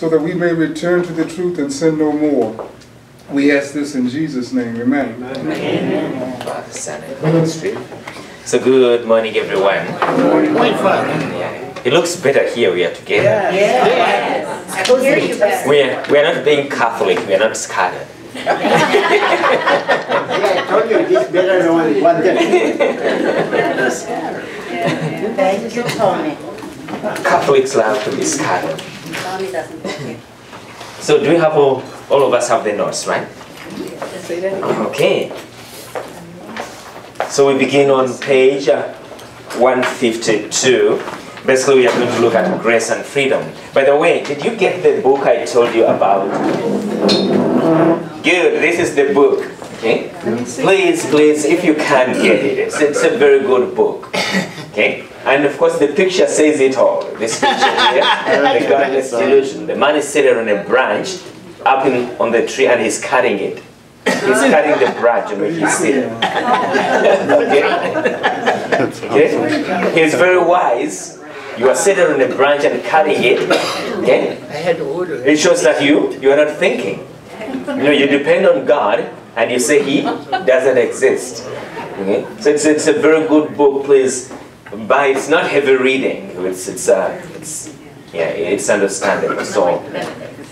so that we may return to the truth and sin no more. We ask this in Jesus' name. Amen. Father, Son, and Holy Spirit. So good morning, everyone. Yeah. It looks better here. We are together. I can hear you better. We are, we are not being Catholic. We are not scattered. Yeah, I told you this better than one, one day. Thank you, Tony. Catholics love to be scattered. Doesn't think it. So do we have all, all of us have the notes, right? Okay. So we begin on page uh, 152. Basically, we are going to look at grace and freedom. By the way, did you get the book I told you about? Good. This is the book. Okay. Please, please, if you can get it, it's, it's a very good book. Okay. And of course, the picture says it all. This picture here, the godless delusion. The man is sitting on a branch up in, on the tree and he's cutting it. He's cutting the branch on which he's sitting. okay? okay? He's very wise. You are sitting on a branch and cutting it. Okay? I had to order it. It shows that you you are not thinking. You know, you depend on God and you say He doesn't exist. Okay? So it's, it's a very good book, please buy. It's not heavy reading. It's it's uh, it's yeah, it's understandable. So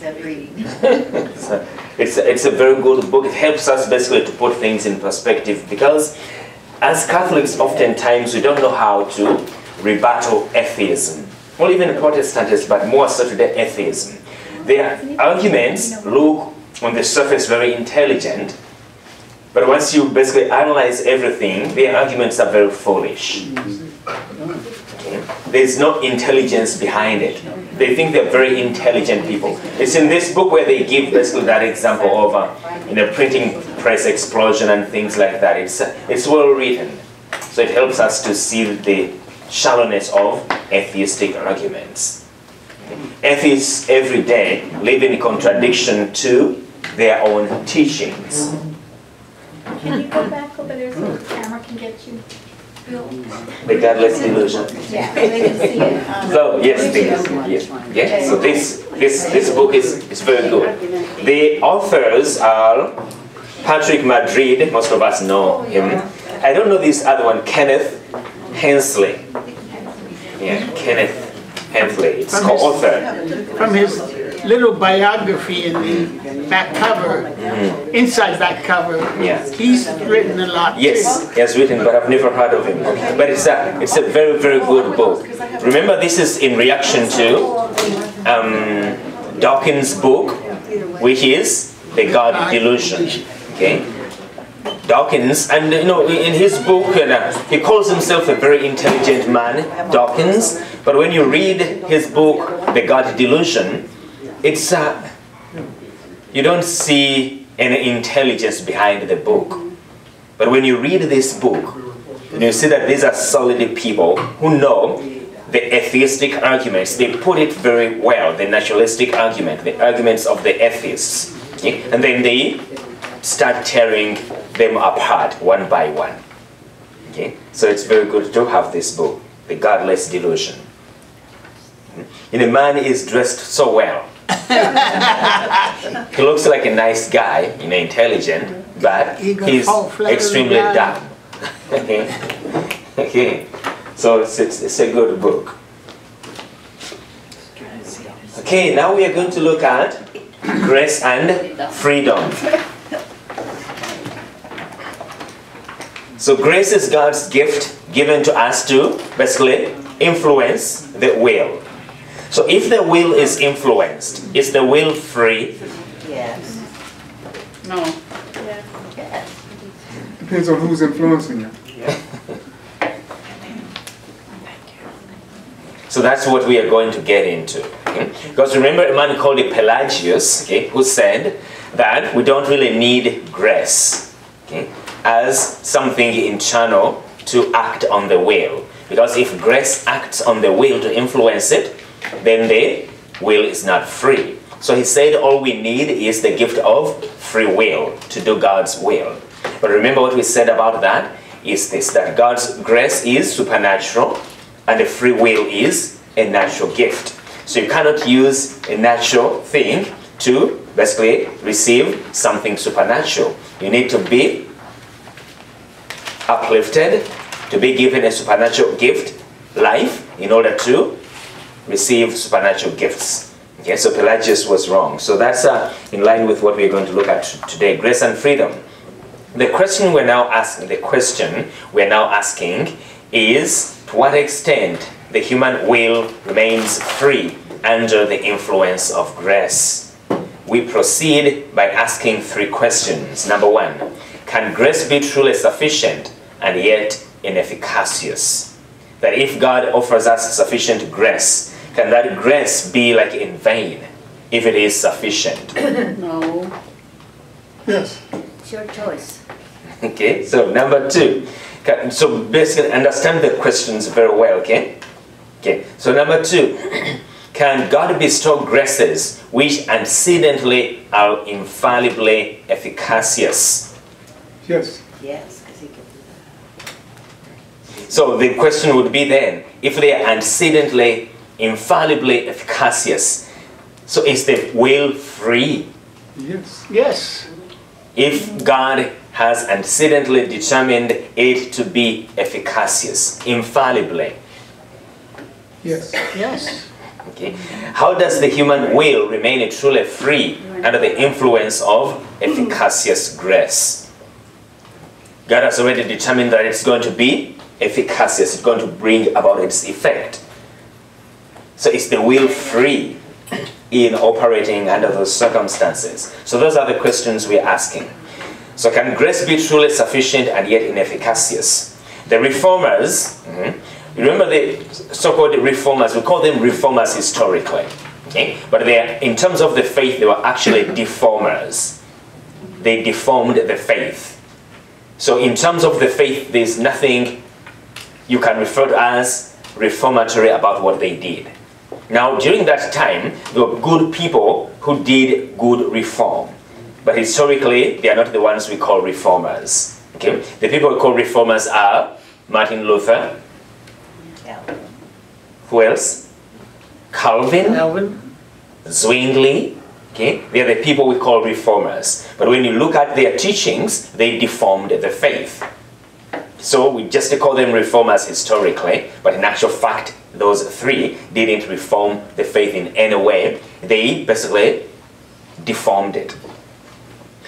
it's a, it's a, it's a very good book. It helps us basically to put things in perspective because as Catholics, oftentimes we don't know how to rebuttal atheism. Well, even Protestantism, but more so to the atheism. Their arguments look on the surface very intelligent, but once you basically analyze everything, their arguments are very foolish. Okay? There's no intelligence behind it. They think they're very intelligent people. It's in this book where they give basically that example of uh, you know, printing press explosion and things like that. It's, it's well written. So it helps us to see the shallowness of atheistic arguments. Atheists every day live in contradiction to their own teachings. Can you go back over there so the camera can get you? Bill? The godless delusion. Yeah, they can see it. um, So yes, please. Yes. Yeah. So this this this book is, is very good. The authors are Patrick Madrid. Most of us know him. I don't know this other one, Kenneth Hensley. Yeah, Kenneth Hensley. It's co-author. From his little biography in the back cover, inside back cover, Yeah. he's written a lot too. Yes, he has written, but I've never heard of him. But it's a, it's a very, very good book. Remember, this is in reaction to um, Dawkins' book, which is The God Delusion. Okay? Dawkins, and you know, in his book, uh, he calls himself a very intelligent man, Dawkins. But when you read his book, The God Delusion, it's a, you don't see any intelligence behind the book. But when you read this book, you see that these are solid people who know the atheistic arguments. They put it very well, the naturalistic argument, the arguments of the atheists. And then they start tearing them apart one by one. Okay? So it's very good to have this book, The Godless Delusion. Hmm? And the man is dressed so well. he looks like a nice guy, you know, intelligent, but he's extremely dumb. okay. okay. So it's, it's, it's a good book. Okay, now we are going to look at grace and freedom. So grace is God's gift given to us to basically influence the will. So if the will is influenced, is the will free? Yes. No, Yes. Depends on who's influencing it. Thank you. So that's what we are going to get into. okay? Because remember a man called Pelagius, okay, who said that we don't really need grace okay, as something internal to act on the will. Because if grace acts on the will to influence it, then the will is not free. So he said all we need is the gift of free will to do God's will. But remember what we said about that is this that God's grace is supernatural and the free will is a natural gift. So you cannot use a natural thing to basically receive something supernatural. You need to be uplifted, to be given a supernatural gift, life, in order to receive supernatural gifts. Okay, so Pelagius was wrong. So that's uh, in line with what we're going to look at today grace and freedom. The question we're now asking, the question we're now asking is to what extent the human will remains free under the influence of grace. We proceed by asking three questions. Number one, can grace be truly sufficient and yet inefficacious? That if God offers us sufficient grace, can that grace be like in vain if it is sufficient? No, Yes. it's your choice. Okay, so number two. So basically understand the questions very well, okay? Okay, so number two. Can God bestow graces which antecedently are infallibly efficacious? Yes. Yes, because he can do that. So the question would be then, if they are antecedently infallibly efficacious, so is the will free? Yes. Yes, if God has antecedently determined it to be efficacious, infallibly. Yes. yes. Okay. How does the human will remain truly free under the influence of efficacious grace? God has already determined that it's going to be efficacious, it's going to bring about its effect. So is the will free in operating under those circumstances? So those are the questions we're asking. So can grace be truly sufficient and yet inefficacious? The reformers, mhm, remember the so-called reformers, we call them reformers historically. Okay? But they are, in terms of the faith, they were actually deformers. They deformed the faith. So in terms of the faith, there's nothing you can refer to as reformatory about what they did. Now, during that time, there were good people who did good reform. But historically, they are not the ones we call reformers. Okay? The people we call reformers are Martin Luther, Calvin. who else? Calvin, Calvin. Zwingli. Okay? They are the people we call reformers. But when you look at their teachings, they deformed the faith. So we just call them reformers historically, but in actual fact, those three didn't reform the faith in any way. They basically deformed it.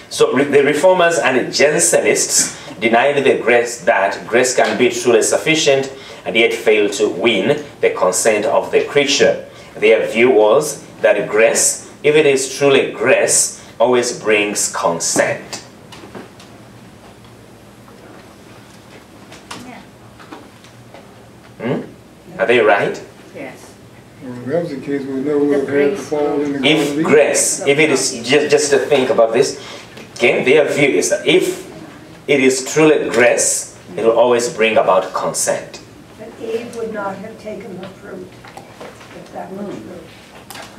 So the reformers and Jansenists denied the grace that grace can be truly sufficient and yet fail to win the consent of the creature. Their view was that grace, if it is truly grace, always brings consent. Are they right? Yes. Well, if that was the case, we never would have had to fall in the If grace, if it is just, just to think about this, okay, their view is that if it is truly grace, it will always bring about consent. But Eve would not have taken the fruit if that were true.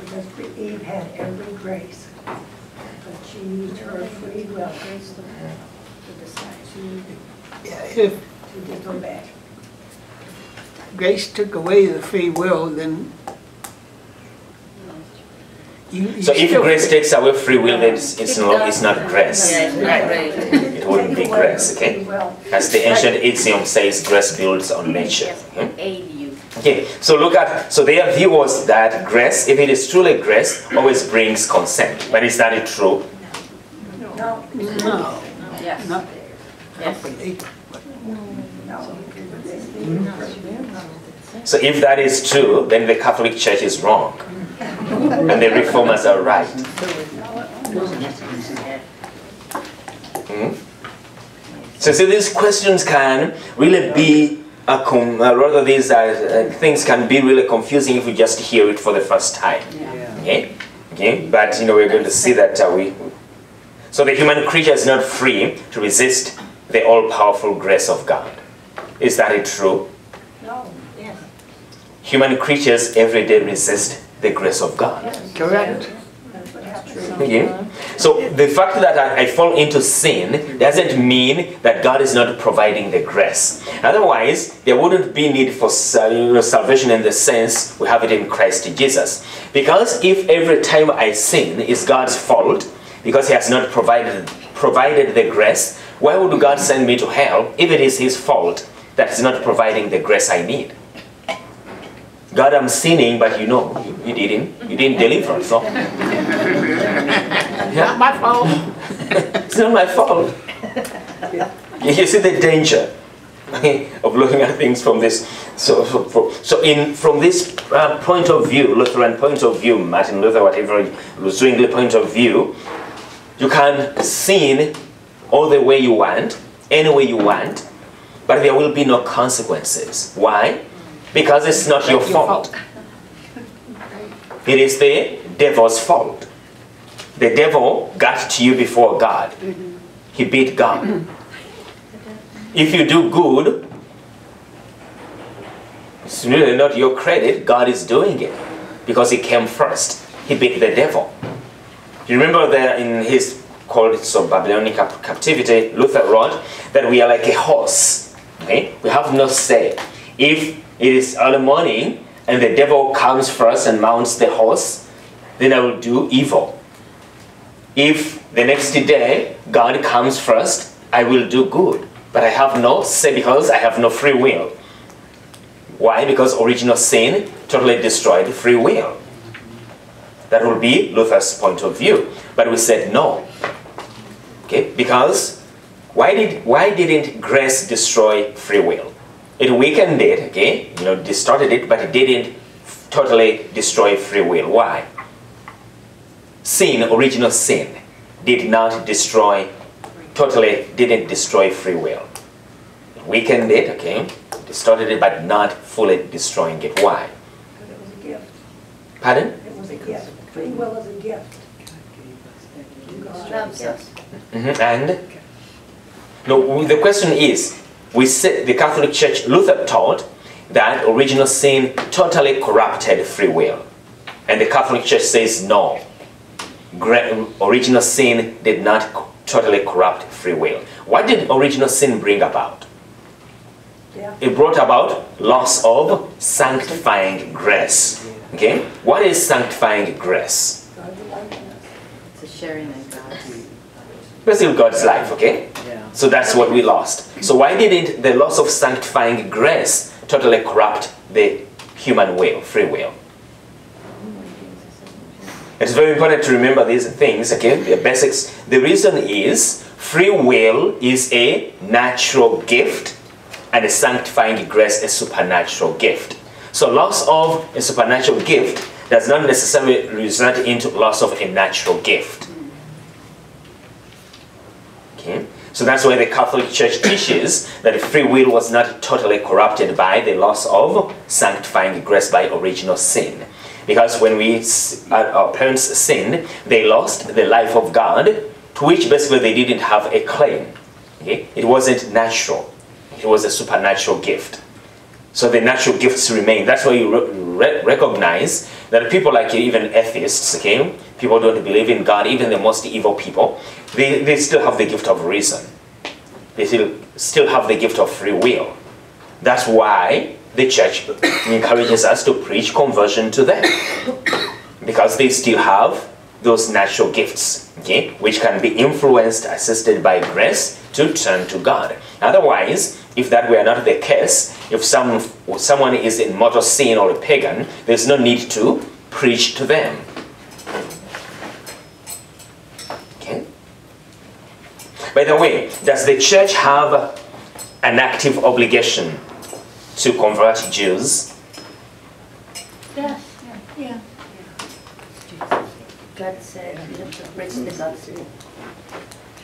Because Eve had every grace. But she used her free will to decide she yeah, to disobey. Grace took away the free will, then you, you So if grace takes away free will, then it's, it's, not, it's not grace. Yes, right, right. It wouldn't be grace, okay? will. As the ancient idiom says, grace builds on nature. Okay, so look at, so their view was that grace, if it is truly grace, always brings consent. But is that true? No, No, Yes. not Yes. company. no. So if that is true, then the Catholic Church is wrong. And the reformers are right. Hmm? So, see, these questions can really be, a com- uh, rather these uh, uh, things can be really confusing if we just hear it for the first time. Okay? Okay? But, you know, we're going to see that uh, we... So the human creature is not free to resist the all-powerful grace of God. Is that it true? No, yes. Human creatures every day resist the grace of God. Correct. That's. Okay? So the fact that I, I fall into sin doesn't mean that God is not providing the grace. Otherwise, there wouldn't be need for sal- salvation in the sense we have it in Christ Jesus. Because if every time I sin is God's fault, because He has not provided provided the grace, why would God send me to hell if it is His fault that He's not providing the grace I need? God, I'm sinning, but you know, you, you didn't, you didn't deliver, so Not my fault. it's not my fault. You see the danger of looking at things from this. So, so, so in from this uh, point of view, Lutheran point of view, Martin Luther, whatever Zwingli point of view, you can sin all the way you want, any way you want, but there will be no consequences. Why? Because it's not your fault. It is the devil's fault. The devil got to you before God. Mm-hmm. He beat God. If you do good, it's really not your credit. God is doing it because He came first. He beat the devil. You remember that in his called so Babylonian captivity, Luther wrote that we are like a horse. Okay, we have no say. If it is early morning and the devil comes first and mounts the horse, then I will do evil. If the next day God comes first, I will do good. But I have no say because I have no free will. Why? Because original sin totally destroyed free will. That will be Luther's point of view. But we said no. Okay? Because why did why didn't grace destroy free will? It weakened it, okay? You know, distorted it, but it didn't totally destroy free will. Why? Sin, original sin, did not destroy, totally didn't destroy free will. It weakened it, okay? Distorted it, but not fully destroying it. Why? Because it was a gift. Pardon? It was a gift. Free will is a gift. God. Yes. Mhm, And no, the question is, we said the Catholic Church Luther taught that original sin totally corrupted free will, and the Catholic Church says no. Original sin did not totally corrupt free will. What did original sin bring about? Yeah. It brought about loss of sanctifying grace. Okay, what is sanctifying grace? God's likeness. It's a sharing in God's. Basically, God's life. Okay. So that's what we lost. So why didn't the loss of sanctifying grace totally corrupt the human will, free will? It's very important to remember these things, okay? The basics. The reason is free will is a natural gift and a sanctifying grace is a supernatural gift. So loss of a supernatural gift does not necessarily result into loss of a natural gift. Okay? So that's why the Catholic Church teaches that free will was not totally corrupted by the loss of sanctifying grace by original sin. Because when we, our parents sinned, they lost the life of God, to which basically they didn't have a claim. Okay? It wasn't natural. It was a supernatural gift. So the natural gifts remain. That's why you re- re- recognize that people like even atheists, okay, people don't believe in God, even the most evil people, they, they still have the gift of reason. They still, still have the gift of free will. That's why the church encourages us to preach conversion to them. Because they still have those natural gifts, okay, which can be influenced, assisted by grace to turn to God. Otherwise, if that were not the case, if some, someone is in mortal sin or a pagan, there's no need to preach to them. Okay? By the way, does the church have an active obligation to convert Jews? Yes, yeah. yeah. God said, you have to preach the gospel.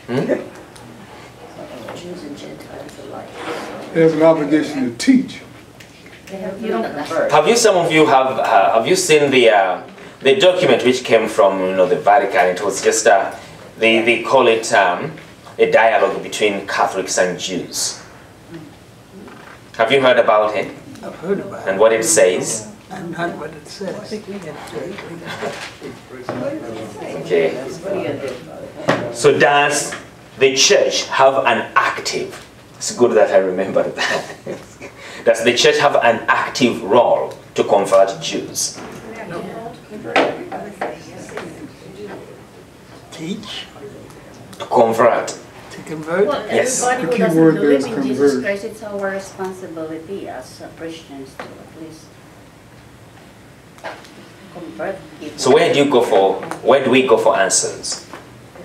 Hmm? Jews and Gentiles alike. There's an obligation to teach. Have, you. Have you, some of you have, uh, have you seen the, uh, the document which came from, you know, the Vatican? It was just, uh, they, they call it um, a dialogue between Catholics and Jews. Have you heard about it I've heard about it. and what it says? I'm not what it says. Okay. So does the church have an active? It's good that I remembered that. does the church have an active role to convert Jews? Teach, To convert. to convert. Well, Yes. everybody The who key doesn't word believe is in Jesus. Christ, it's our responsibility as uh, Christians to at least convert people. So where do you go for? Where do we go for answers?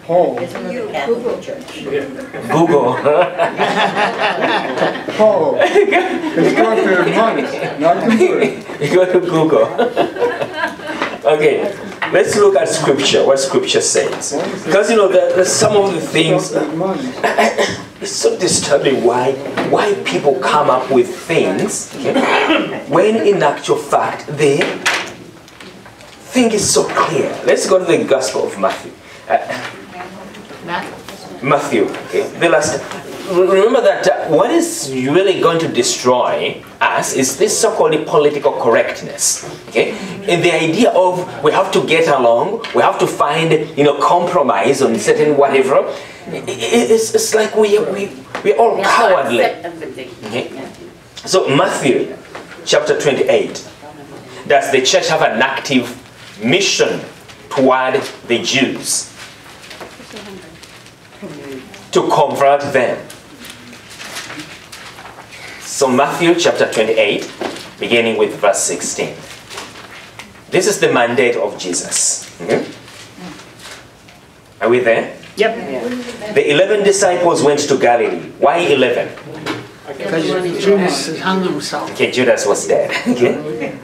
Paul, You, Google Church. Google. Paul, instruct to admonish, not convert. you go to Google. okay, let's look at scripture. What scripture says? Because you know there, there's some of the things. Instruct to admonish. It's so disturbing why why people come up with things okay, when in actual fact the thing is so clear. Let's go to the Gospel of Matthew. Uh, Not- Matthew, okay, the last. Remember that uh, what is really going to destroy us is this so-called political correctness, okay? And the idea of we have to get along, we have to find, you know, compromise on certain whatever. It's, it's like we we we're all cowardly. Okay. So Matthew, chapter 28, does the church have an active mission toward the Jews? To convert them. So, Matthew chapter 28, beginning with verse 16. This is the mandate of Jesus. Okay? Are we there? Yep, The 11 disciples went to Galilee. Why 11? because Judas has hung himself. Okay, Judas was dead. Okay?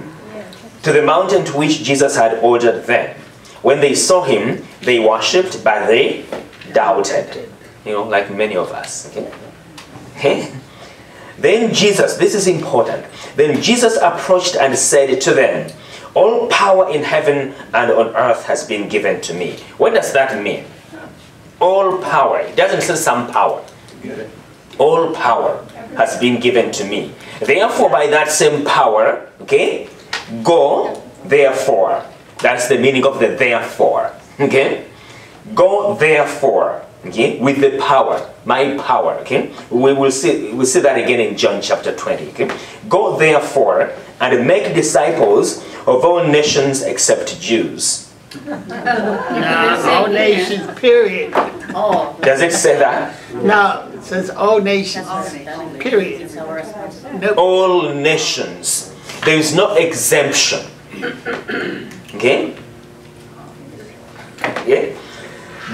To the mountain to which Jesus had ordered them. When they saw him, they worshipped, but they doubted. You know, like many of us. Okay? Okay? Then Jesus, this is important. Then Jesus approached and said to them, All power in heaven and on earth has been given to me. What does that mean? All power. It doesn't say some power. All power has been given to me. Therefore, by that same power, okay, go, therefore. That's the meaning of the therefore. Okay? Go therefore, okay, with the power, my power, okay? We will see we'll see that again in John chapter 20. Okay? Go therefore and make disciples of all nations except Jews. Now, all nations, period. Oh, Does it say that? No, it says all nations, period. Nope. all nations. There is no exemption. Okay? Okay?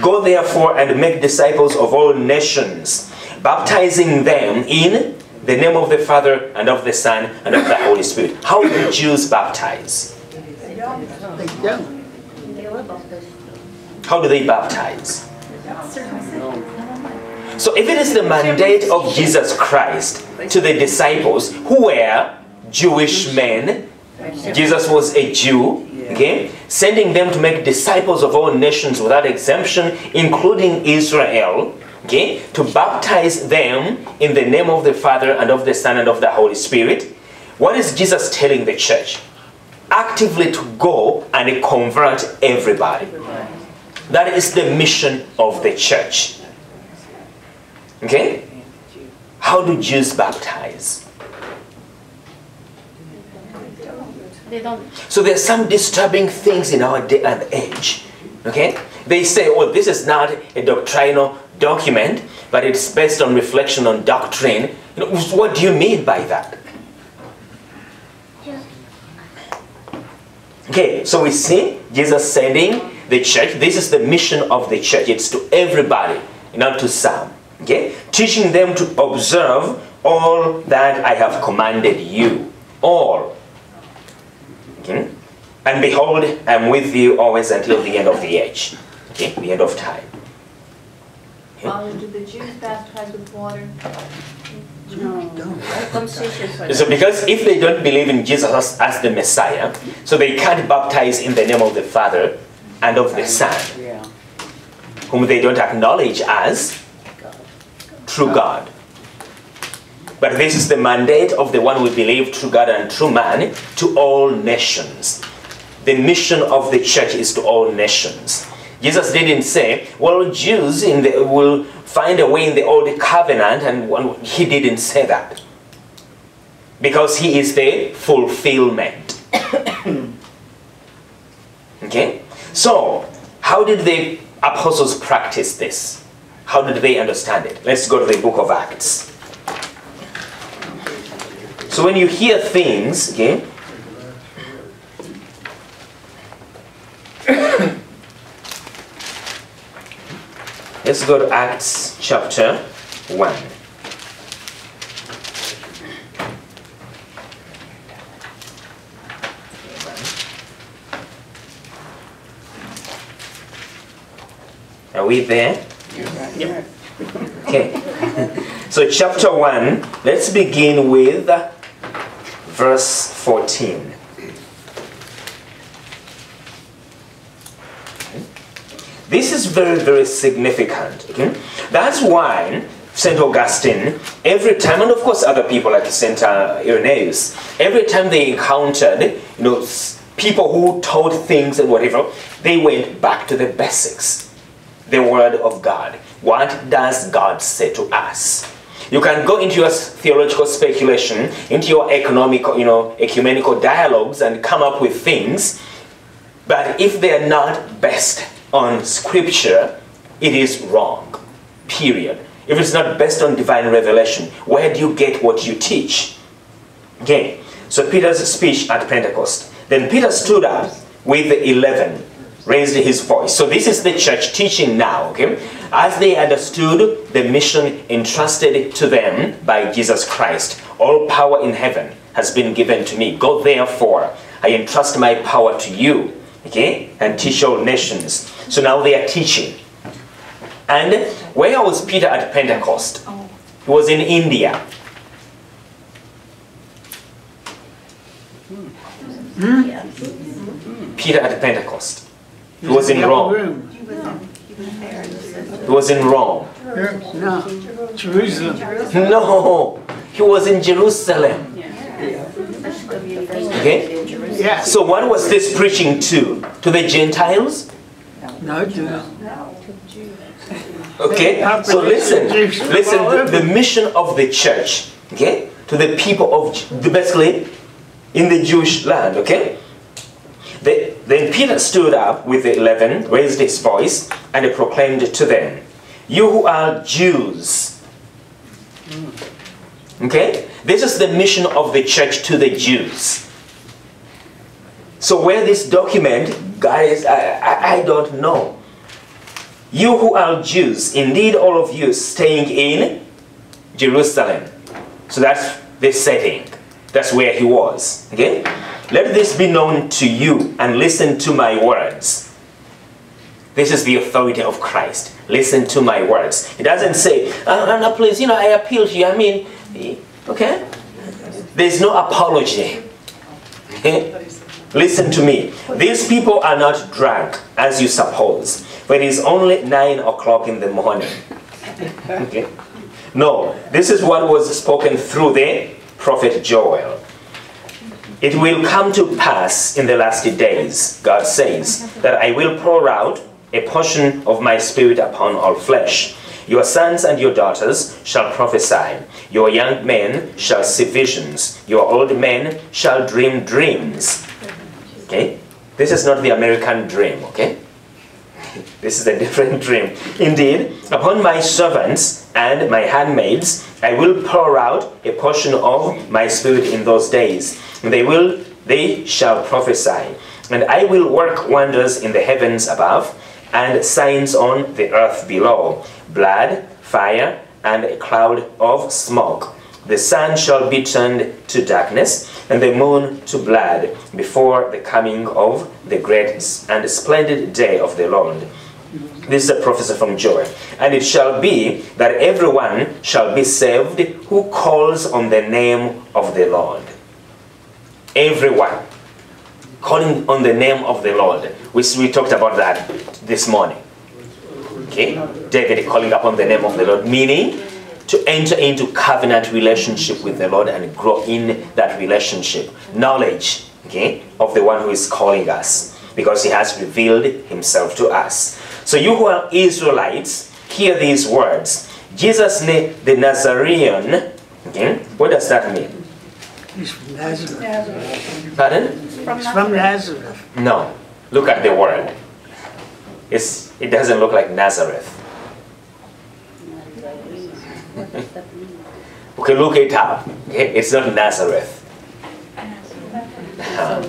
Go therefore and make disciples of all nations, baptizing them in the name of the Father and of the Son and of the Holy Spirit. How do Jews baptize? They. How do they baptize? So if it is the mandate of Jesus Christ to the disciples who were Jewish men, Jesus was a Jew, okay, sending them to make disciples of all nations without exemption, including Israel, okay, to baptize them in the name of the Father and of the Son and of the Holy Spirit. What is Jesus telling the church? Actively to go and convert everybody. That is the mission of the church. Okay? How do Jews baptize? They don't, So there's some disturbing things in our day and age. Okay? They say, oh, this is not a doctrinal document, but it's based on reflection on doctrine. You know, what do you mean by that? Okay, so we see Jesus sending the church. This is the mission of the church. It's to everybody, not to some. Okay? Teaching them to observe all that I have commanded you. All. Okay? And behold, I'm with you always until the end of the age. Okay? The end of time. Um, do the Jews baptize with water? no, circumcision for So because if they don't believe in Jesus as, as the Messiah, so they can't baptize in the name of the Father and of the Son, whom they don't acknowledge as true God. But this is the mandate of the one we believe, true God and true man, to all nations. The mission of the church is to all nations. Jesus didn't say, well, Jews the, will find a way in the old covenant, and one- he didn't say that. Because he is the fulfillment. okay? So, how did the apostles practice this? How did they understand it? Let's go to the book of Acts. So when you hear things, okay, let's go to Acts chapter 1. Are we there? Okay. so chapter 1, let's begin with verse 14. This is very, very significant. Okay? That's why St. Augustine, every time, and of course other people like St. uh, Irenaeus, every time they encountered you know, people who taught things and whatever, they went back to the basics the word of God. What does God say to us? You can go into your theological speculation, into your economic, you know, ecumenical dialogues and come up with things, but if they are not based on scripture, it is wrong. Period. If it's not based on divine revelation, where do you get what you teach? Okay, so Peter's speech at Pentecost. Then Peter stood up with the eleven, raised his voice. So this is the church teaching now, okay? As they understood the mission entrusted to them by Jesus Christ, all power in heaven has been given to me. Go therefore, I entrust my power to you, okay? And teach all nations. So now they are teaching. And where was Peter at Pentecost? He was in India. Hmm. Peter at Pentecost. He was in Rome. room. He was in Rome. Yes. No, Jerusalem. No, he was in Jerusalem. Okay? Yeah, So what was this preaching to? To the Gentiles? no, Jews. Okay? So listen, listen, the, the mission of the church, okay? To the people of, Ju- basically, in the Jewish land, okay? They, then Peter stood up with the eleven, raised his voice, and proclaimed to them, You who are Jews. Okay? This is the mission of the church to the Jews. So where this document, guys, I, I, I don't know. You who are Jews, indeed all of you staying in Jerusalem. So that's the setting. That's where he was. Okay? Let this be known to you and listen to my words. This is the authority of Christ. Listen to my words. It doesn't say, uh, no, please, you know, I appeal to you. I mean, eh, okay? There's no apology. Okay? Listen to me. These people are not drunk, as you suppose, but it is only nine o'clock in the morning. Okay? No, this is what was spoken through the prophet Joel. It will come to pass in the last days, God says, that I will pour out a portion of my spirit upon all flesh. Your sons and your daughters shall prophesy. Your young men shall see visions. Your old men shall dream dreams. Okay? This is not the American dream, okay? This is a different dream. Indeed, upon my servants and my handmaids, I will pour out a portion of my spirit in those days. They will, they shall prophesy, and I will work wonders in the heavens above, and signs on the earth below: blood, fire, and a cloud of smoke. The sun shall be turned to darkness, and the moon to blood, before the coming of the great and splendid day of the Lord. This is a prophecy from Joel. And it shall be that everyone shall be saved who calls on the name of the Lord. Everyone calling on the name of the Lord. We, we talked about that this morning. Okay? David calling upon the name of the Lord, meaning to enter into covenant relationship with the Lord and grow in that relationship. Knowledge, okay, of the one who is calling us because he has revealed himself to us. So you who are Israelites, hear these words. Jesus the Nazarene, okay, what does that mean? He's from Nazareth. Nazareth. Pardon? He's from Nazareth. No. Look at the word. It's, it doesn't look like Nazareth. Okay, look it up. Okay? It's not Nazareth. Uh,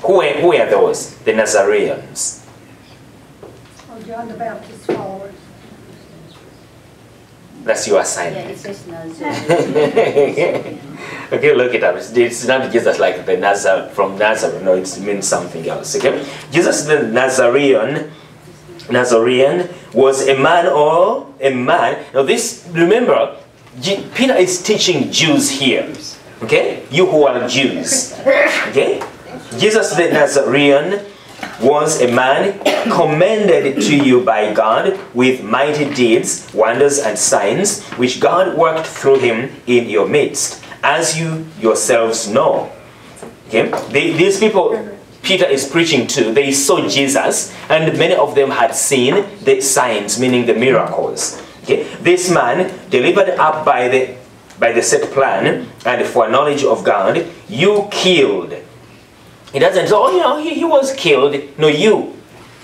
who, are, who are those? The Nazareans. Oh, John the Baptist followers. That's your Yeah, assignment. it says Nazareth. okay, look it up. It's, it's not Jesus like the Nazar from Nazareth. No, it means something else. Okay, Jesus the Nazarene, Nazarene was a man or a man. Now this, remember, G- Peter is teaching Jews here. Okay, you who are Jews. Okay, Jesus the Nazarene was a man commended to you by God with mighty deeds, wonders, and signs, which God worked through him in your midst, as you yourselves know. Okay? They, these people mm-hmm. Peter is preaching to, they saw Jesus, and many of them had seen the signs, meaning the miracles. Okay? This man, delivered up by the by the set plan and for knowledge of God, you killed. He doesn't say, oh, you know, he, he was killed. No, you.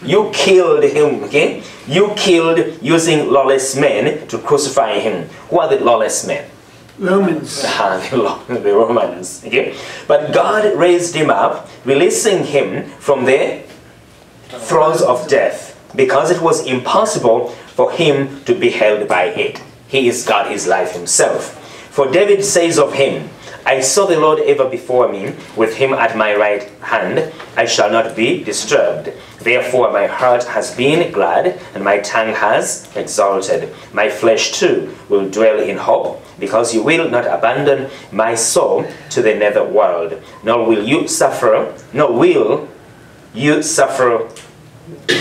You killed him, okay? You killed using lawless men to crucify him. Who are the lawless men? Romans. Ah, the the Romans, okay? But God raised him up, releasing him from the throes of death, because it was impossible for him to be held by it. He is God, his life himself. For David says of him, I saw the Lord ever before me, with him at my right hand. I shall not be disturbed. Therefore, my heart has been glad, and my tongue has exalted. My flesh too will dwell in hope, because you will not abandon my soul to the nether world, nor will you suffer, nor will you suffer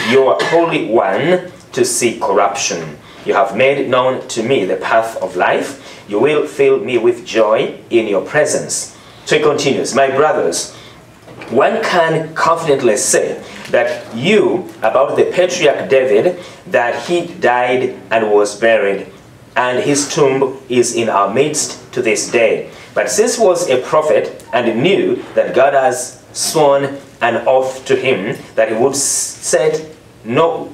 your Holy One to see corruption. You have made known to me the path of life. You will fill me with joy in your presence. So he continues, My brothers, one can confidently say that you, about the patriarch David, that he died and was buried, and his tomb is in our midst to this day. But since he was a prophet and knew that God has sworn an oath to him that he would set no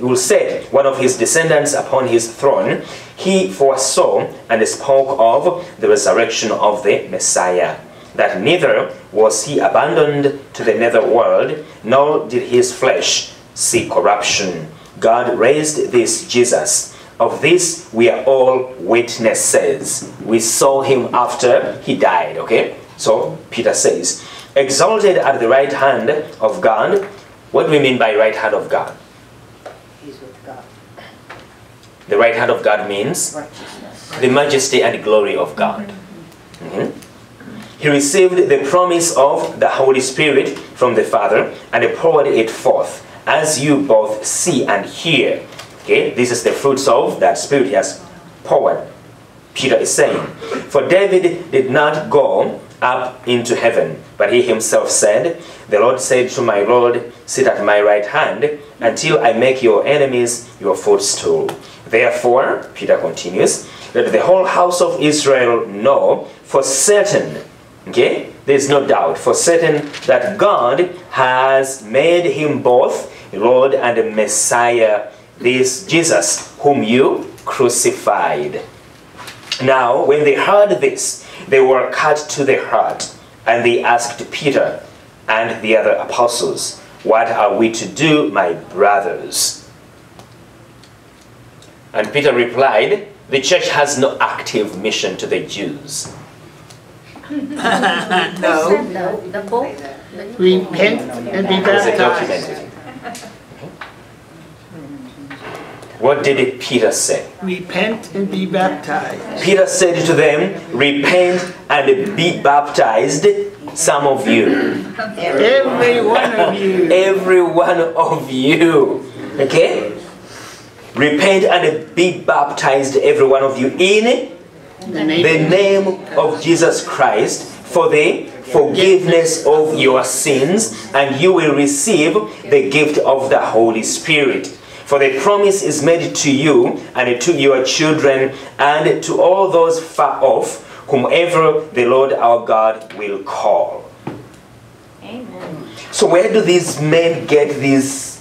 will set one of his descendants upon his throne, he foresaw and spoke of the resurrection of the Messiah, that neither was he abandoned to the nether world, nor did his flesh see corruption. God raised this Jesus. Of this we are all witnesses. We saw him after he died, okay? So Peter says, exalted at the right hand of God. What do we mean by right hand of God? He's with God. The right hand of God means the majesty and glory of God. Mhm. He received the promise of the Holy Spirit from the Father and poured it forth, as you both see and hear. Okay, this is the fruits of that Spirit he has poured. Peter is saying, For David did not go up into heaven, but he himself said, The Lord said to my Lord, Sit at my right hand until I make your enemies your footstool. Therefore, Peter continues, let the whole house of Israel know for certain, okay, there's no doubt, for certain that God has made him both Lord and Messiah, this Jesus, whom you crucified. Now, when they heard this, they were cut to the heart, and they asked Peter and the other apostles, What are we to do, my brothers? And Peter replied, The church has no active mission to the Jews. No. The, the book. Repent and be baptized. What did Peter say? Repent and be baptized. Peter said to them, Repent and be baptized, some of you. Every one of you. Every one of you. Okay? Repent and be baptized, every one of you, in The the name name of Jesus Christ for the forgiveness of your sins, and you will receive the gift of the Holy Spirit. For the promise is made to you and to your children and to all those far off, whomever the Lord our God will call. Amen. So, where do these men get these?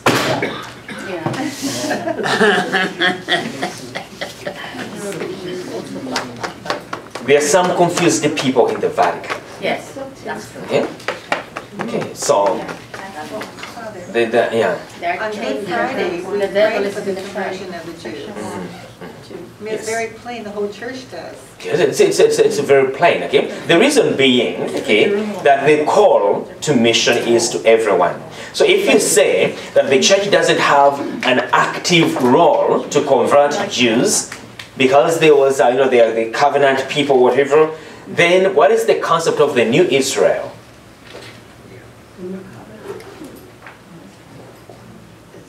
There are some confused people in the Vatican. Yes, that's true. Okay? Okay, so, the, the, yeah. They're On Good changing Friday, we The pray devil for is the in the conversion of the Jews. Mm. I mean, Yes. it's very plain, the whole church does. Yes, It's, it's, it's, it's very plain, okay? The reason being, okay, that the call to mission is to everyone. So if you say that the church doesn't have an active role to convert Jews because there was, uh, you know, they are the covenant people, whatever, then what is the concept of the new Israel?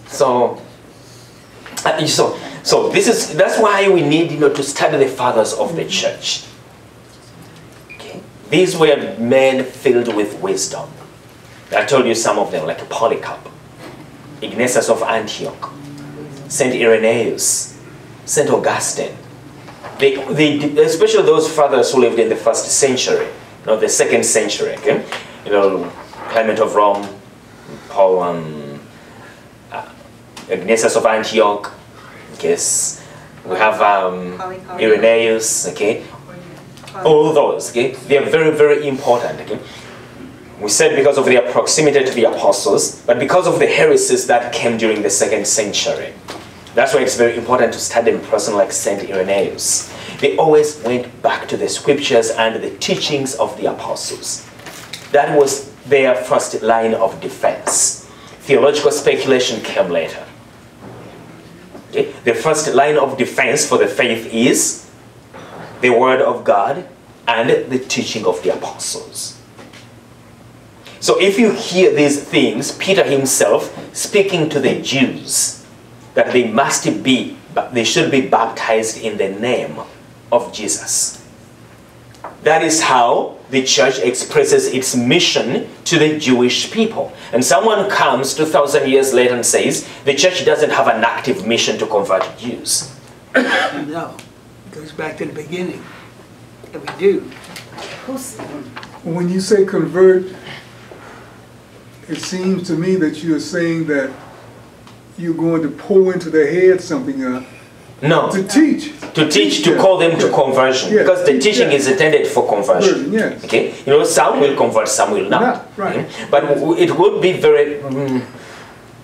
So, uh, so, so this is that's why we need you know to study the fathers of the church. Okay, these were men filled with wisdom. I told you some of them, like Polycarp, Ignatius of Antioch, Saint Irenaeus, Saint Augustine. They, they, especially those fathers who lived in the first century, not the second century. Okay, you know, Clement of Rome, Paul. Um, Ignatius of Antioch, yes, we have um, Irenaeus, okay, all those, okay, they are very, very important, okay. We said because of their proximity to the apostles, but because of the heresies that came during the second century. That's why it's very important to study a person like Saint Irenaeus. They always went back to the scriptures and the teachings of the apostles. That was their first line of defense. Theological speculation came later. Okay? The first line of defense for the faith is the Word of God and the teaching of the apostles. So if you hear these things, Peter himself speaking to the Jews that they must be, they should be baptized in the name of Jesus. That is how the church expresses its mission to the Jewish people. And someone comes 2,000 years later and says, the church doesn't have an active mission to convert Jews. No, it goes back to the beginning. And we do. When you say convert, it seems to me that you are saying that you're going to pour into their head something uh, No, to teach. to teach, to Yeah, call them to conversion. Yeah, Because the teaching is intended for conversion. Yes. Okay? You know, some will convert, some will not. Not, right. But it would be very, mm,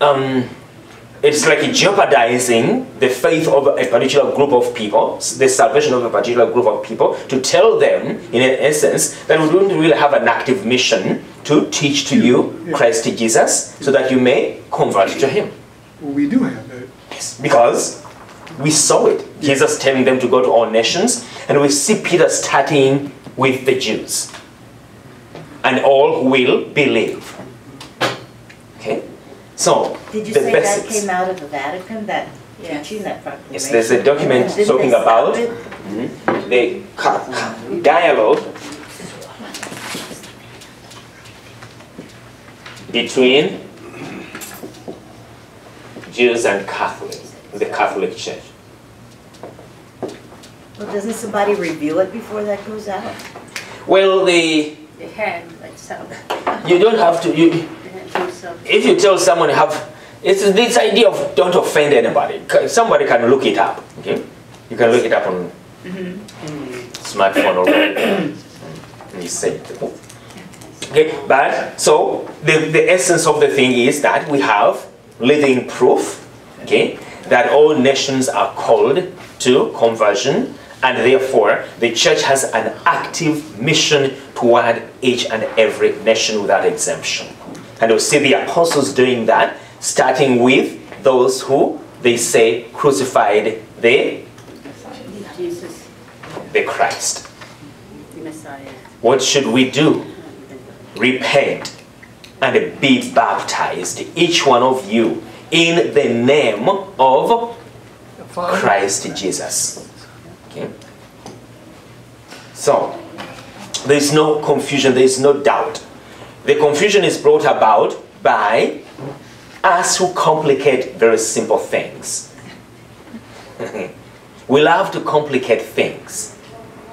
um, it's like jeopardizing the faith of a particular group of people, the salvation of a particular group of people, to tell them, in essence, that we don't really have an active mission to teach to you Christ Jesus so that you may convert to Him. We do have that. Yes, because we saw it. Jesus telling them to go to all nations, and we see Peter starting with the Jews. And all will believe. Okay? So, Did you the say that came out of the Vatican, that Yes. teaching, that proclamation? Yes, there's a document Didn't talking they stop about it? Mm-hmm. the ca- ca- dialogue between Jews and Catholics, the Catholic Church. Well, doesn't somebody review it before that goes out? Well, the The head itself, you don't have to. You, the head himself. if you tell someone have, it's this idea of don't offend anybody. C- Somebody can look it up. Okay, you can look it up on mm-hmm. smartphone or whatever. and you say it. Okay, but so the, the essence of the thing is that we have living proof, okay, that all nations are called to conversion, and therefore the church has an active mission toward each and every nation without exemption. And we see the apostles doing that, starting with those who they say crucified the, Jesus, the Christ. the Messiah. What should we do? repent and be baptized, each one of you, in the name of Christ Jesus. Okay? So, there is no confusion, there is no doubt. The confusion is brought about by us who complicate very simple things. we love to complicate things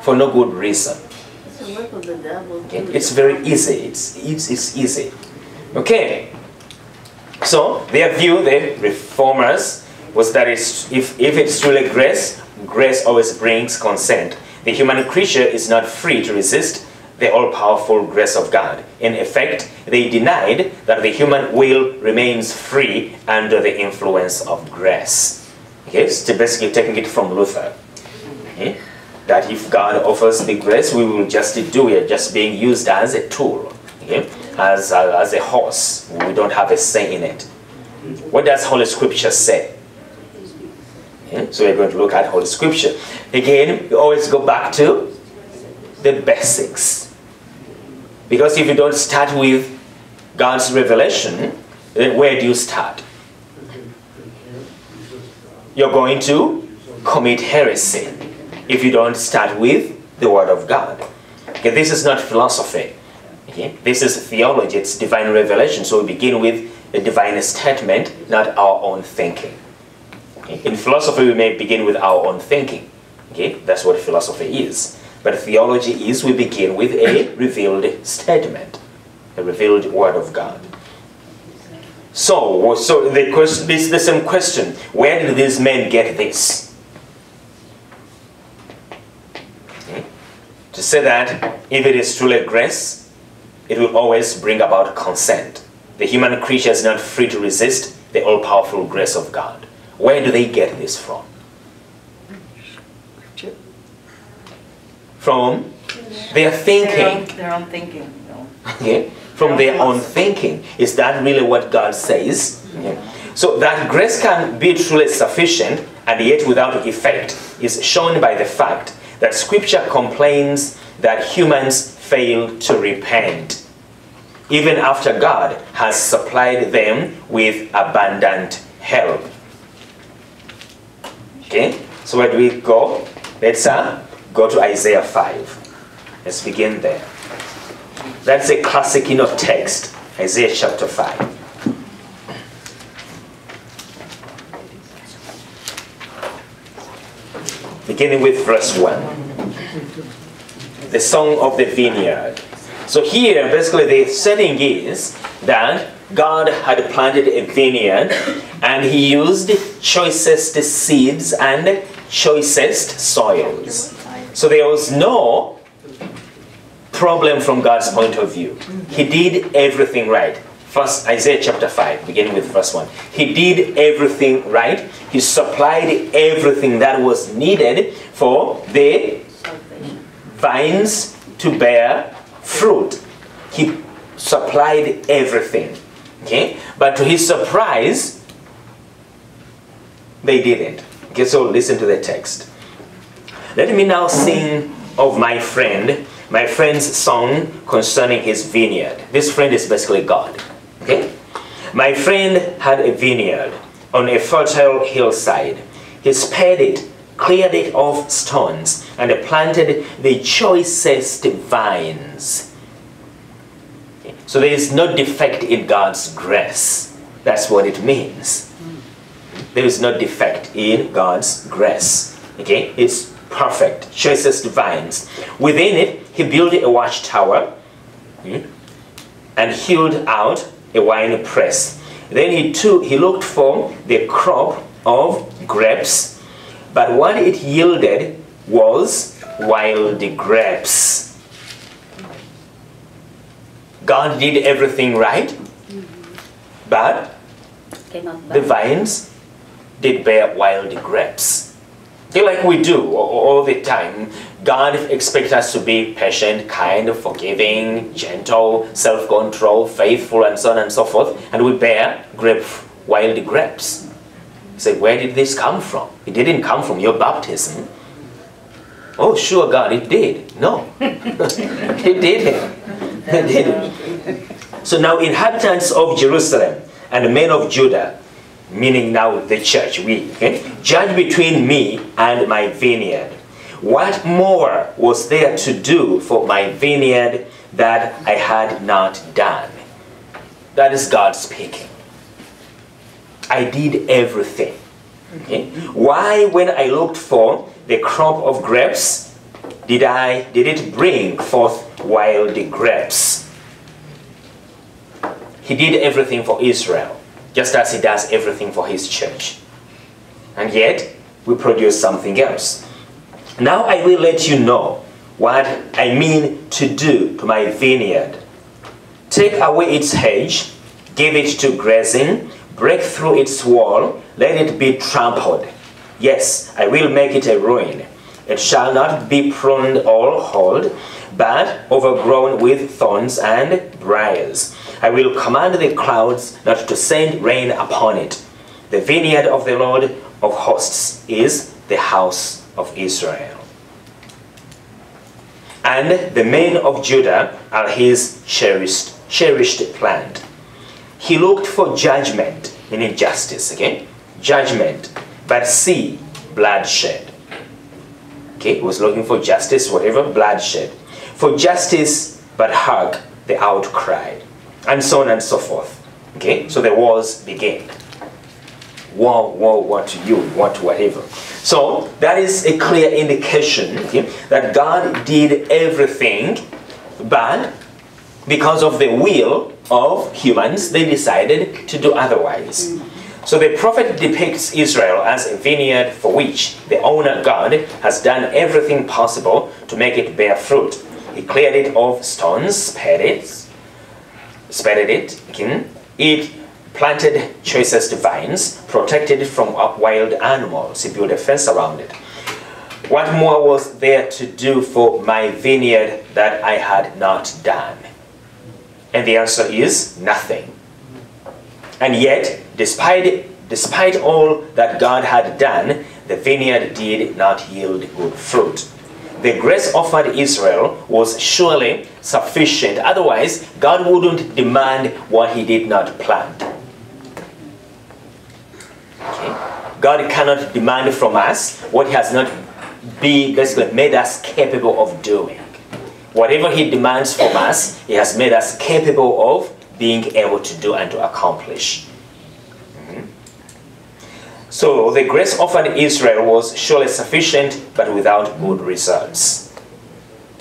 for no good reason. It's the work of the devil. It's very easy. It's, it's, it's easy. Okay. So their view, the reformers, was that it's, if, if it's truly grace, grace always brings consent. The human creature is not free to resist the all-powerful grace of God. In effect, they denied that the human will remains free under the influence of grace. Okay, so basically taking it from Luther. Okay? That if God offers the grace, we will just do it, just being used as a tool, okay? as, a, as a horse. We don't have a say in it. What does Holy Scripture say? So we're going to look at Holy Scripture. Again, we always go back to the basics. Because if you don't start with God's revelation, then where do you start? You're going to commit heresy if you don't start with the Word of God. Okay, this is not philosophy. Okay? This is theology, it's divine revelation. So we begin with a divine statement, not our own thinking. In philosophy, we may begin with our own thinking. Okay? That's what philosophy is. But theology is we begin with a revealed statement, a revealed Word of God. So, so the question, is the same question. Where did these men get this? Okay. To say that if it is truly grace, it will always bring about consent. The human creature is not free to resist the all-powerful grace of God. Where do they get this from? From their thinking. their own thinking. Okay? From their own thinking. Is that really what God says? Mm-hmm. Okay. So that grace can be truly sufficient and yet without effect is shown by the fact that Scripture complains that humans fail to repent, even after God has supplied them with abundant help. Okay? So where do we go? Let's uh, go to Isaiah 5. Let's begin there. That's a classic know, text, Isaiah chapter 5. Beginning with verse 1. The Song of the Vineyard. So here, basically, the setting is that God had planted a vineyard and he used choicest seeds and choicest soils. So there was no problem from God's point of view. He did everything right. First, Isaiah chapter 5, beginning with verse 1. He did everything right. He supplied everything that was needed for the vines to bear fruit. He supplied everything. Okay? But to his surprise, they didn't. Okay, so listen to the text. Let me now sing of my friend, my friend's song concerning his vineyard. This friend is basically God. Okay? My friend had a vineyard on a fertile hillside. He spared it, cleared it of stones, and planted the choicest vines. So there is no defect in God's grace. That's what it means. There is no defect in God's grace. Okay? It's perfect, choicest vines. Within it, he built a watchtower hmm, and hewed out a wine press. Then he took, he looked for the crop of grapes, but what it yielded was wild grapes. God did everything right, but Came up the vines did bear wild grapes. Like we do all the time. God expects us to be patient, kind, forgiving, gentle, self-control, faithful, and so on and so forth, and we bear grape, wild grapes. Say, where did this come from? It didn't come from your baptism. Oh, sure, God, it did. No, it didn't. So now, inhabitants of Jerusalem and men of Judah, meaning now the church, we, okay, judge between me and my vineyard. What more was there to do for my vineyard that I had not done? That is God speaking. I did everything. Okay? Why, when I looked for the crop of grapes, did I did it bring forth wild grapes? He did everything for Israel, just as he does everything for his church. And yet, we produce something else. Now I will let you know what I mean to do to my vineyard. Take away its hedge, give it to grazing, break through its wall, let it be trampled. Yes, I will make it a ruin. It shall not be pruned or hauled, but overgrown with thorns and briars. I will command the clouds not to send rain upon it. The vineyard of the Lord of hosts is the house of Israel. And the men of Judah are his cherished, cherished plant. He looked for judgment, meaning justice, okay? Judgment, but see bloodshed. Okay, he was looking for justice, whatever, bloodshed. For justice, but hark the outcry. And so on and so forth. Okay, so the wars began. War, war, war to you, war to whatever. So that is a clear indication okay, that God did everything, but because of the will of humans, they decided to do otherwise. So the prophet depicts Israel as a vineyard for which the owner God has done everything possible to make it bear fruit. He cleared it of stones, spared it, spared it, okay? it planted choicest vines, protected it from wild animals. He built a fence around it. What more was there to do for my vineyard that I had not done? And the answer is nothing. And yet, despite, despite all that God had done, the vineyard did not yield good fruit. The grace offered Israel was surely sufficient. Otherwise, God wouldn't demand what he did not plant. Okay? God cannot demand from us what he has not be basically made us capable of doing. Whatever he demands from us, he has made us capable of being able to do and to accomplish. So the grace offered Israel was surely sufficient, but without good results.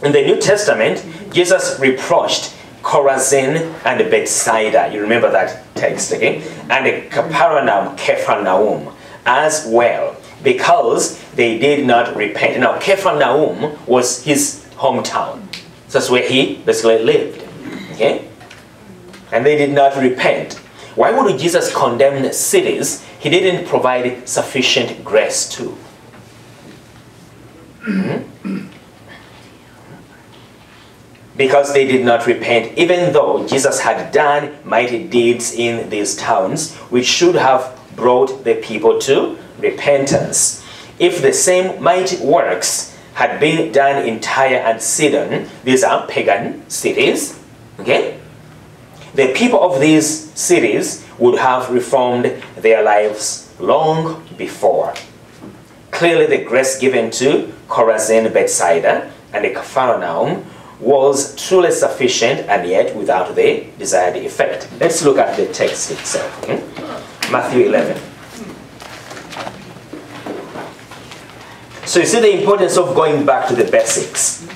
In the New Testament, Jesus reproached Chorazin and Bethsaida. You remember that text, okay? And Capernaum, Capernaum as well, because they did not repent. Now, Capernaum was his hometown. That's where he basically lived. Okay? And they did not repent. Why would Jesus condemn cities he didn't provide sufficient grace to? Hmm? Because they did not repent, even though Jesus had done mighty deeds in these towns, which should have brought the people to repentance. If the same mighty works had been done in Tyre and Sidon, these are pagan cities, okay? The people of these cities would have reformed their lives long before. Clearly, the grace given to Chorazin, Bethsaida, and the Capernaum was truly sufficient and yet without the desired effect. Let's look at the text itself. okay? Matthew 11. So you see the importance of going back to the basics.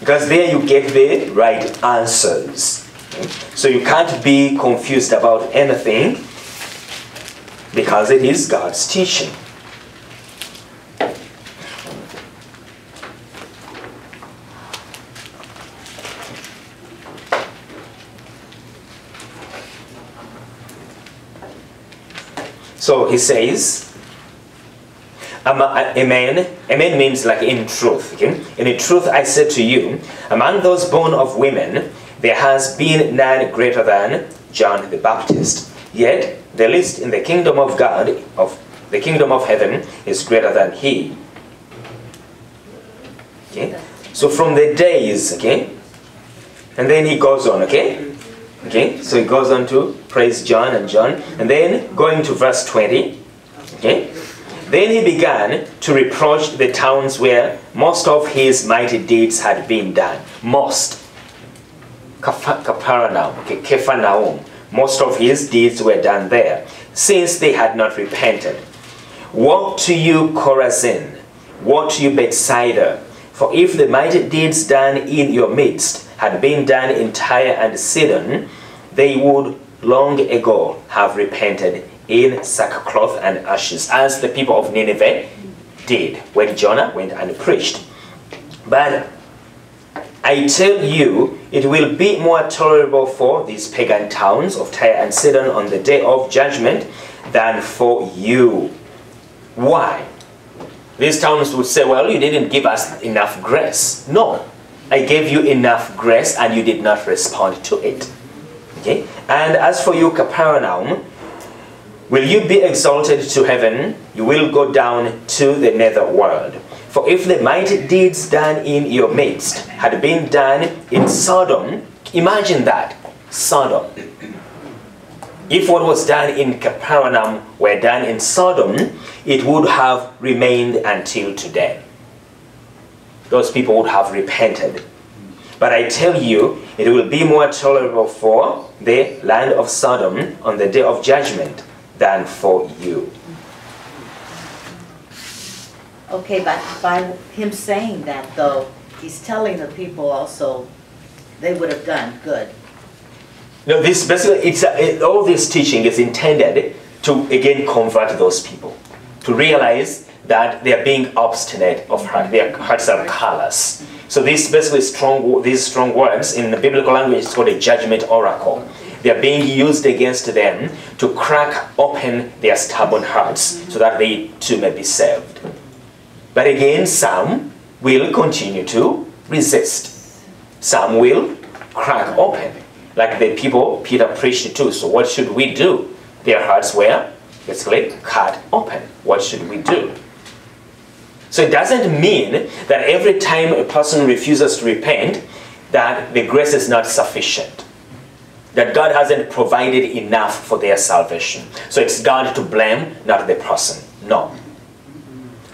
Because there you get the right answers. So you can't be confused about anything because it is God's teaching. So he says, Amen. Amen means like in truth. Okay? In truth I say to you, among those born of women, there has been none greater than John the Baptist. Yet the least in the kingdom of God, of the kingdom of heaven, is greater than he. Okay? So from the days, okay? And then he goes on, okay? Okay, so he goes on to praise John and John. And then going to verse 20, okay? Then he began to reproach the towns where most of his mighty deeds had been done. Most. Capernaum, Capernaum. Most of his deeds were done there. since they had not repented. Woe to you, Chorazin! Woe to you, Bethsaida! For if the mighty deeds done in your midst had been done in Tyre and Sidon, they would long ago have repented in sackcloth and ashes, as the people of Nineveh did when Jonah went and preached. But I tell you, it will be more tolerable for these pagan towns of Tyre and Sidon on the day of judgment than for you. Why? These towns would say, Well, you didn't give us enough grace. No, I gave you enough grace and you did not respond to it. Okay? And as for you, Capernaum, will you be exalted to heaven? You will go down to the nether world. For if the mighty deeds done in your midst had been done in Sodom, imagine that Sodom. If what was done in Capernaum were done in Sodom, it would have remained until today. Those people would have repented. But I tell you, it will be more tolerable for the land of Sodom on the day of judgment than for you. Okay, but by him saying that though, he's telling the people also, they would have done good. No, this basically, it's a, it, all this teaching is intended to again convert those people to realize that they are being obstinate of heart. Their hearts are callous. So these basically strong, these strong words in the biblical language is called a judgment oracle. They are being used against them to crack open their stubborn hearts so that they too may be saved. But again, some will continue to resist. Some will crack open, like the people Peter preached to. So what should we do? Their hearts were basically cut open. What should we do? So it doesn't mean that every time a person refuses to repent, that the grace is not sufficient. That God hasn't provided enough for their salvation. So it's God to blame, not the person. No.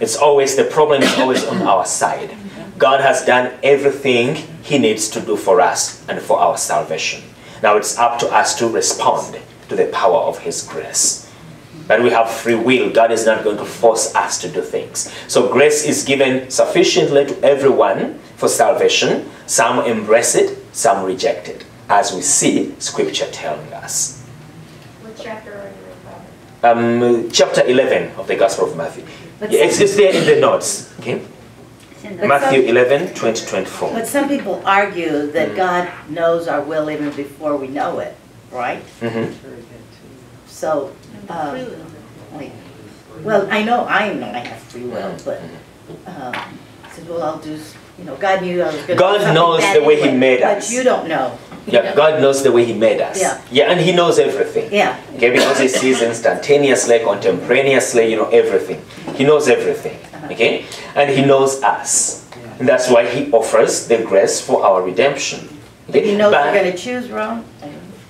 It's always, the problem is always on our side. God has done everything He needs to do for us and for our salvation. Now it's up to us to respond to the power of His grace. But we have free will. God is not going to force us to do things. So grace is given sufficiently to everyone for salvation. Some embrace it, some reject it, as we see Scripture telling us. What chapter are you in? Um, chapter 11 of the Gospel of Matthew. Yeah, it's, it's there in the notes. Okay? The- Matthew 11, 20, 24. But some people argue that God knows our will even before we know it, right? Mhm. So, um, like, well, I know, I know I have free will, but, um, said, well, I'll do, you know, God knew I was gonna God knows the way He made us. But you don't know, Yeah, God knows the way He made us. Yeah. Yeah, and He knows everything. yeah. Okay, because He sees instantaneously, contemporaneously, you know, everything. He knows everything. Uh-huh. Okay? And He knows us. And that's why He offers the grace for our redemption. Okay? You know But- we're gonna choose wrong?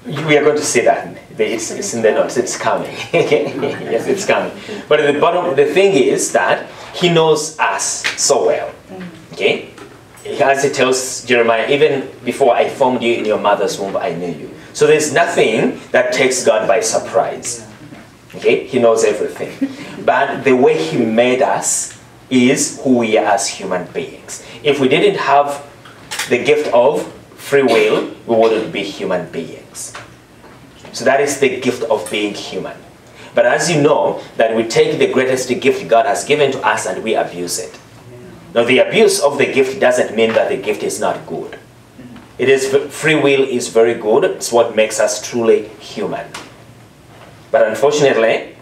We are going to see that. It's, it's in the notes. It's coming. Yes, it's coming. But at the bottom, the thing is that He knows us so well. Mm. Okay? As He tells Jeremiah, even before I formed you in your mother's womb, I knew you. So there's nothing that takes God by surprise. Okay? He knows everything. But the way He made us is who we are as human beings. If we didn't have the gift of free will, we wouldn't be human beings. So that is the gift of being human. But as you know, that we take the greatest gift God has given to us and we abuse it. Now, the abuse of the gift doesn't mean that the gift is not good. It is free will is very good. It's what makes us truly human. But unfortunately,